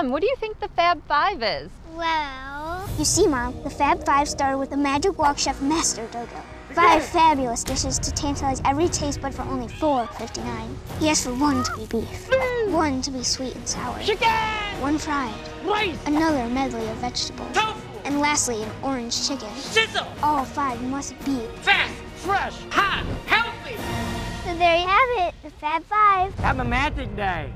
Mom, what do you think the Fab Five is? Well, You see, Mom, the Fab Five started with the Magic Wok Chef Master Dodo. Five fabulous dishes to tantalize every taste bud for only $4.59. He asked for one to be beef, one to be sweet and sour, Chicken! one fried, Rice! another medley of vegetables, Tofu! and lastly, an orange chicken. Sizzle! All five must be. Fast, fresh, hot, healthy! so there you have it, the Fab Five. Have a magic day.